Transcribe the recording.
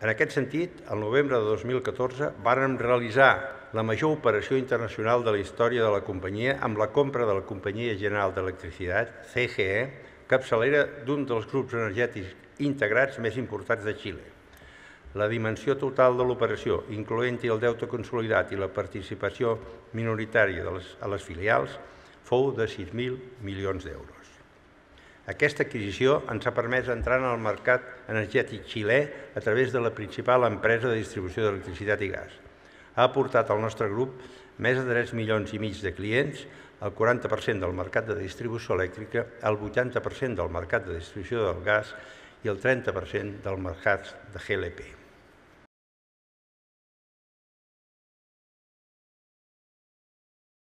En aquest sentit, el novembre de 2014 vàrem realitzar la major operació internacional de la història de la companyia amb la compra de la Companyia General d'Electricitat, CGE, capçalera d'un dels grups energètics integrats més importants de Xile. La dimensió total de l'operació, incloent-hi el deute consolidat i la participació minoritària de a les filials, fou de 6.000 milions d'euros. Aquesta adquisició ens ha permès entrar en el mercat energètic xilè a través de la principal empresa de distribució d'electricitat i gas. Ha aportat al nostre grup més de 3 milions i mig de clients, el 40% del mercat de distribució elèctrica, el 80% del mercat de distribució del gas i el 30% del mercat de GLP.